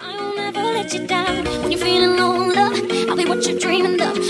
I'll never let you down when you're feeling low, love. I'll be what you're dreaming of.